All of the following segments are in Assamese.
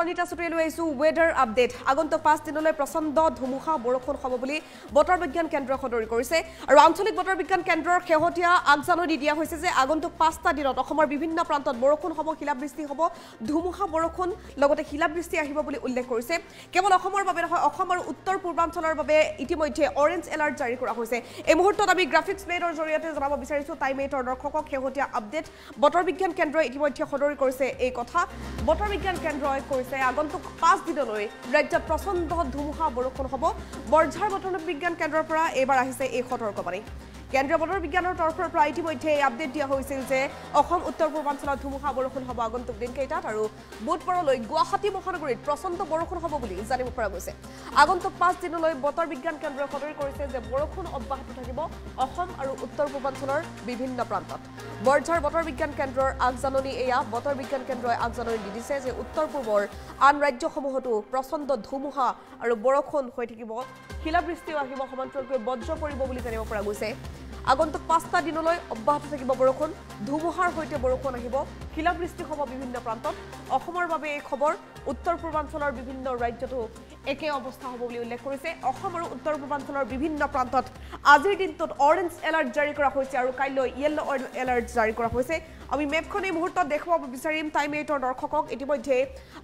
প্ৰণীতা লৈ আহিছোঁ ৱেডাৰ আপডেট আগন্তুক পাঁচ দিনলৈ প্ৰচণ্ড ধুমুহা বৰষুণ হ'ব বুলি বতৰ বিজ্ঞান কেন্দ্ৰই সদৰি কৰিছে। আৰু আঞ্চলিক বতৰ বিজ্ঞান কেন্দ্ৰৰ শেহতীয়া আগজাননী দিয়া হৈছে যে আগন্তুক পাঁচটা দিনত অসমৰ বিভিন্ন প্ৰান্তত বৰষুণ হ'ব শিলাবৃষ্টি হ'ব ধুমুহা বৰষুণ লগতে শিলাবৃষ্টি আহিব বুলি উল্লেখ কৰিছে। কেৱল অসমৰ বাবে নহয় অসম আৰু উত্তৰ পূৰ্বাঞ্চলৰ বাবে ইতিমধ্যে অৰেঞ্জ এলাৰ্ট জাৰি কৰা হৈছে। এই মুহূৰ্তত আমি গ্ৰাফিক্স মেটৰ জৰিয়তে জনাব বিচাৰিছোঁ টাইম এইটৰ দৰ্শকক শেহতীয়া আপডেট বতৰ বিজ্ঞান কেন্দ্ৰই ইতিমধ্যে সদৰি কৰিছে এই কথা। বতৰ বিজ্ঞান কেন্দ্ৰই কৈছে আগন্তুক পাঁচ দিনলৈ ৰাজ্যত প্ৰচণ্ড ধুমুহা বৰষুণ হ'ব। বৰঝাৰ বতৰ বিজ্ঞান কেন্দ্ৰৰ পৰা এইবাৰ আহিছে এই সতৰ্কবাণী। কেন্দ্ৰীয় বতৰ বিজ্ঞানৰ তৰফৰ পৰা ইতিমধ্যে এই আপডেট দিয়া হৈছিল যে অসম উত্তৰ পূৰ্বাঞ্চলত ধুমুহা বৰষুণ হ'ব আগন্তুক দিনকেইটাত আৰু বুধবাৰলৈ গুৱাহাটী মহানগৰীত প্ৰচণ্ড বৰষুণ হ'ব বুলি জানিব পৰা গৈছে। আগন্তুক পাঁচ দিনলৈ বতৰ বিজ্ঞান কেন্দ্ৰই সদৰি কৰিছে যে বৰষুণ অব্যাহত থাকিব অসম আৰু উত্তৰ পূৰ্বাঞ্চলৰ বিভিন্ন প্ৰান্তত। বৰঝাৰ বতৰ বিজ্ঞান কেন্দ্ৰৰ আগজাননী এয়া। বতৰ বিজ্ঞান কেন্দ্ৰই আগজাননী দি দিছে যে উত্তৰ পূৰ্বৰ আন ৰাজ্যসমূহতো প্ৰচণ্ড ধুমুহা আৰু বৰষুণ হৈ থাকিব। শিলাবৃষ্টিও আহিব। সমান্তৰালকৈ বজ্ৰ পৰিব বুলি জানিব পৰা গৈছে। আগন্তুক পাঁচটা দিনলৈ অব্যাহত থাকিব বৰষুণ ধুমুহাৰ সৈতে বৰষুণ আহিব শিলাবৃষ্টি হ'ব বিভিন্ন প্ৰান্তত। অসমৰ বাবে এই খবৰ উত্তৰ পূৰ্বাঞ্চলৰ বিভিন্ন ৰাজ্যতো একে অৱস্থা হ'ব বুলি উল্লেখ কৰিছে। অসম আৰু উত্তৰ পূৰ্বাঞ্চলৰ বিভিন্ন প্ৰান্তত আজিৰ দিনটোত অৰেঞ্জ এলাৰ্ট জাৰি কৰা হৈছে আৰু কাইলৈ য়েল্ল' এলাৰ্ট জাৰি কৰা হৈছে। আমি মেপখন এই মুহূৰ্তত দেখুৱাব বিচাৰিম। টাইম এইটৰ দৰ্শকক ইতিমধ্যে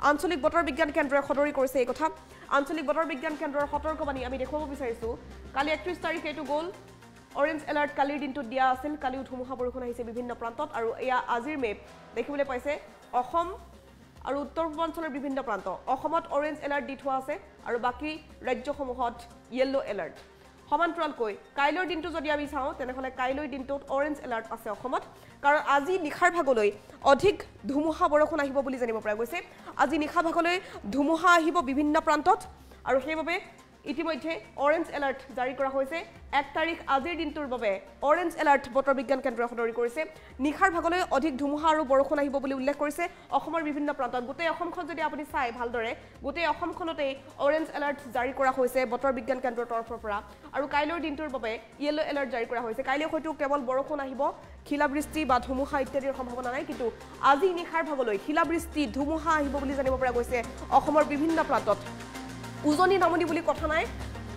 আঞ্চলিক বতৰ বিজ্ঞান কেন্দ্ৰই সদৰি কৰিছে এই কথা। আঞ্চলিক বতৰ বিজ্ঞান কেন্দ্ৰৰ সতৰ্কবাণী আমি দেখুৱাব বিচাৰিছোঁ। কালি একত্ৰিছ তাৰিখ এইটো গ'ল। অৰেঞ্জ এলাৰ্ট কালিৰ দিনটোত দিয়া আছিল। কালিও ধুমুহা বৰষুণ আহিছে বিভিন্ন প্ৰান্তত আৰু এয়া আজিৰ মেপ দেখিবলৈ পাইছে অসম আৰু উত্তৰ পূৰ্বাঞ্চলৰ বিভিন্ন প্ৰান্ত। অসমত অৰেঞ্জ এলাৰ্ট দি থোৱা আছে আৰু বাকী ৰাজ্যসমূহত য়েল্ল' এলাৰ্ট সমান্তৰালকৈ কাইলৈৰ দিনটো যদি আমি চাওঁ তেনেহ'লে কাইলৈৰ দিনটোত অৰেঞ্জ এলাৰ্ট আছে অসমত। কাৰণ আজি নিশাৰ ভাগলৈ অধিক ধুমুহা বৰষুণ আহিব বুলি জানিব পৰা গৈছে। আজি নিশা ভাগলৈ ধুমুহা আহিব বিভিন্ন প্ৰান্তত আৰু সেইবাবে ইতিমধ্যে অৰেঞ্জ এলাৰ্ট জাৰি কৰা হৈছে। এক আজিৰ দিনটোৰ বাবে অৰেঞ্জ এলাৰ্ট বতৰ বিজ্ঞান কেন্দ্ৰই সদৰি কৰিছে। নিশাৰ ভাগলৈ অধিক ধুমুহা আৰু বৰষুণ আহিব বুলি উল্লেখ অসমৰ বিভিন্ন প্ৰান্তত। গোটেই অসমখন যদি আপুনি চাই ভালদৰে গোটেই অৰেঞ্জ এলাৰ্ট জাৰি কৰা হৈছে বতৰ বিজ্ঞান পৰা। আৰু কাইলৈৰ দিনটোৰ বাবে য়েল্ল' এলাৰ্ট জাৰি কৰা হৈছে। কাইলৈ হয়তো কেৱল বৰষুণ আহিব শিলাবৃষ্টি বা ধুমুহা ইত্যাদিৰ সম্ভাৱনা নাই। কিন্তু আজি নিশাৰ ভাগলৈ শিলাবৃষ্টি ধুমুহা আহিব বুলি জানিব পৰা গৈছে বিভিন্ন প্ৰান্তত। উজনি নামনি বুলি কথা নাই।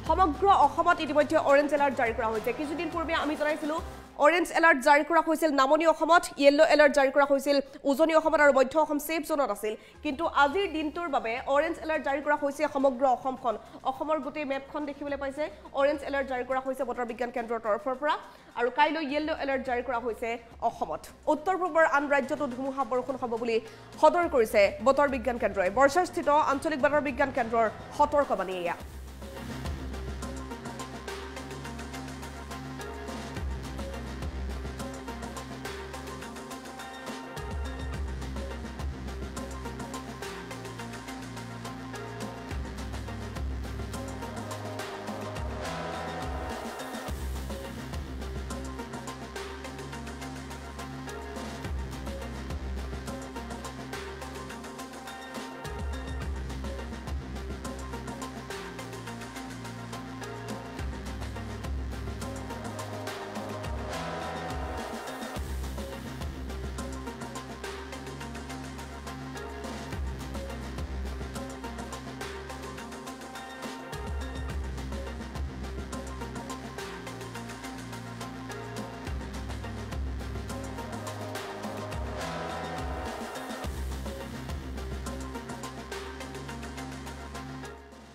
সমগ্ৰ অসমত ইতিমধ্যে অৰেঞ্জ এলাৰ্ট জাৰি কৰা হৈছে। কিছুদিন পূৰ্বে আমি জনাইছিলোঁ অৰেঞ্জ এলাৰ্ট জাৰি কৰা হৈছিল নামনি অসমত য়েল্ল' এলাৰ্ট জাৰি কৰা হৈছিল উজনি অসমত আৰু মধ্য অসম ছেফ জ'নত আছিল। কিন্তু আজিৰ দিনটোৰ বাবে অৰেঞ্জ এলাৰ্ট জাৰি কৰা হৈছে সমগ্ৰ অসমখন। অসমৰ গোটেই মেপখন দেখিবলৈ পাইছে। অৰেঞ্জ এলাৰ্ট জাৰি কৰা হৈছে বতৰ বিজ্ঞান কেন্দ্ৰৰ তৰফৰ পৰা আৰু কাইলৈ য়েল্ল' এলাৰ্ট জাৰি কৰা হৈছে অসমত। উত্তৰ পূৰ্বৰ আন ৰাজ্যতো ধুমুহা বৰষুণ হ'ব বুলি সদৰ কৰিছে বতৰ বিজ্ঞান কেন্দ্ৰই। বৰ্ষাস্থিত আঞ্চলিক বতৰ বিজ্ঞান কেন্দ্ৰৰ সতৰ্কবাণী এয়া।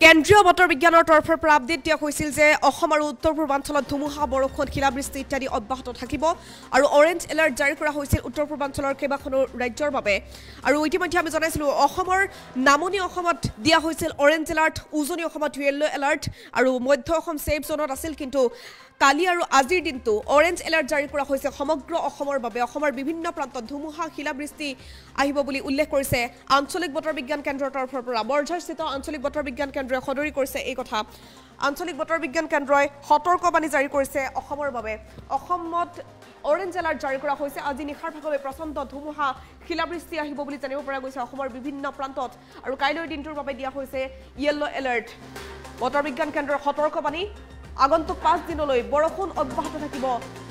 কেন্দ্ৰীয় বতৰ বিজ্ঞানৰ তৰফৰ পৰা আপডেট দিয়া হৈছিল যে অসম আৰু উত্তৰ পূৰ্বাঞ্চলত ধুমুহা বৰষুণ শিলাবৃষ্টি ইত্যাদি অব্যাহত থাকিব আৰু অৰেঞ্জ এলাৰ্ট জাৰি কৰা হৈছিল উত্তৰ পূৰ্বাঞ্চলৰ কেইবাখনো ৰাজ্যৰ বাবে। আৰু ইতিমধ্যে আমি জনাইছিলোঁ অসমৰ নামনি অসমত দিয়া হৈছিল অৰেঞ্জ এলাৰ্ট উজনি অসমত য়েল্ল' এলাৰ্ট আৰু মধ্য অসম ছেফ জ'নত আছিল কিন্তু কালি আৰু আজিৰ দিনটো অৰেঞ্জ এলাৰ্ট জাৰি কৰা হৈছে। সমগ্ৰ অসমৰ বাবে অসমৰ বিভিন্ন প্ৰান্তত ধুমুহা শিলাবৃষ্টি আহিব বুলি উল্লেখ কৰিছে আঞ্চলিক বতৰ বিজ্ঞান কেন্দ্ৰৰ তৰফৰ পৰা। বৰঝাৰস্থিত আঞ্চলিক বতৰ বিজ্ঞান কেন্দ্ৰই সদৰি কৰিছে এই কথা। আঞ্চলিক বতৰ বিজ্ঞান কেন্দ্ৰই সতৰ্কবাণী জাৰি কৰিছে অসমৰ বাবে। অসমত অৰেঞ্জ এলাৰ্ট জাৰি কৰা হৈছে। আজি নিশাৰ ভাগলৈ প্ৰচণ্ড ধুমুহা শিলাবৃষ্টি আহিব বুলি জানিব পৰা গৈছে অসমৰ বিভিন্ন প্ৰান্তত। আৰু কাইলৈৰ দিনটোৰ বাবে দিয়া হৈছে য়েল্ল' এলাৰ্ট বতৰ বিজ্ঞান কেন্দ্ৰৰ সতৰ্কবাণী আগন্তুক পাঁচ দিনলৈ বৰষুণ অব্যাহত থাকিব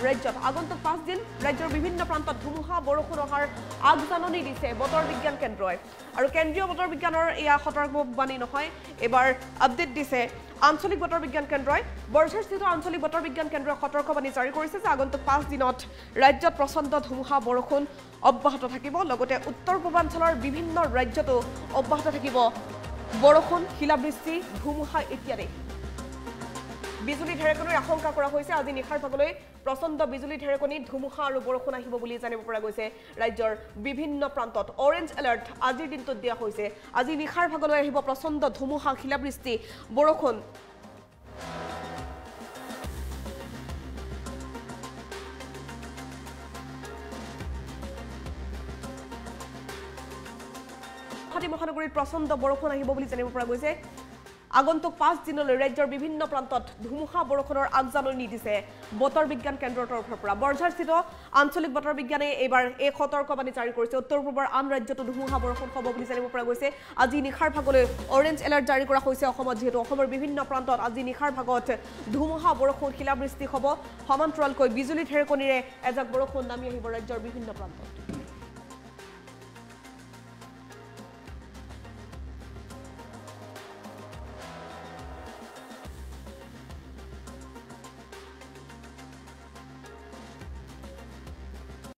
ৰাজ্যত। আগন্তুক পাঁচদিন ৰাজ্যৰ বিভিন্ন প্ৰান্তত ধুমুহা বৰষুণ অহাৰ আগজাননী দিছে বতৰ বিজ্ঞান কেন্দ্ৰই। আৰু কেন্দ্ৰীয় বতৰ বিজ্ঞানৰ এয়া সতৰ্কবাণী নহয় এইবাৰ আপডেট দিছে আঞ্চলিক বতৰ বিজ্ঞান কেন্দ্ৰই। বৰঝাৰস্থিত আঞ্চলিক বতৰ বিজ্ঞান কেন্দ্ৰই সতৰ্কবাণী জাৰি কৰিছে যে আগন্তুক পাঁচ দিনত ৰাজ্যত প্ৰচণ্ড ধুমুহা বৰষুণ অব্যাহত থাকিব। লগতে উত্তৰ পূৰ্বাঞ্চলৰ বিভিন্ন ৰাজ্যতো অব্যাহত থাকিব বৰষুণ শিলাবৃষ্টি ধুমুহা ইত্যাদি। বিজুলী ঢেৰেকনিৰ আশংকা কৰা হৈছে। আজি নিশাৰ ভাগলৈ প্ৰচণ্ড বিজুলী ঢেৰেকনি ধুমুহা আৰু বৰষুণ আহিব বুলি জানিব পৰা গৈছে ৰাজ্যৰ বিভিন্ন প্ৰান্তত। অৰেঞ্জ এলাৰ্ট আজিৰ দিনটোত দিয়া হৈছে। আজি নিশাৰ ভাগলৈ আহিব প্ৰচণ্ড ধুমুহা শিলাবৃষ্টি বৰষুণ। গুৱাহাটী মহানগৰীত প্ৰচণ্ড বৰষুণ আহিব বুলি জানিব পৰা গৈছে। আগন্তুক পাঁচ দিনলৈ ৰাজ্যৰ বিভিন্ন প্ৰান্তত ধুমুহা বৰষুণৰ আগজাননী দিছে। বতৰ বিজ্ঞান কেন্দ্ৰৰ তৰফৰ পৰা। বৰঝাৰস্থিত আঞ্চলিক বতৰ বিজ্ঞানে এইবাৰ এই সতৰ্কবাণী জাৰি কৰিছে। উত্তৰ পূবৰ আন ৰাজ্যতো ধুমুহা বৰষুণ হ'ব বুলি জানিব পৰা গৈছে। আজি নিশাৰ ভাগলৈ অৰেঞ্জ এলাৰ্ট জাৰি কৰা হৈছে অসমত যিহেতু অসমৰ বিভিন্ন প্ৰান্তত আজি নিশাৰ ভাগত ধুমুহা বৰষুণ শিলাবৃষ্টি হ'ব। সমান্তৰালকৈ বিজুলী ঢেৰেকনিৰে এজাক বৰষুণ নামি আহিব ৰাজ্যৰ বিভিন্ন প্ৰান্তত।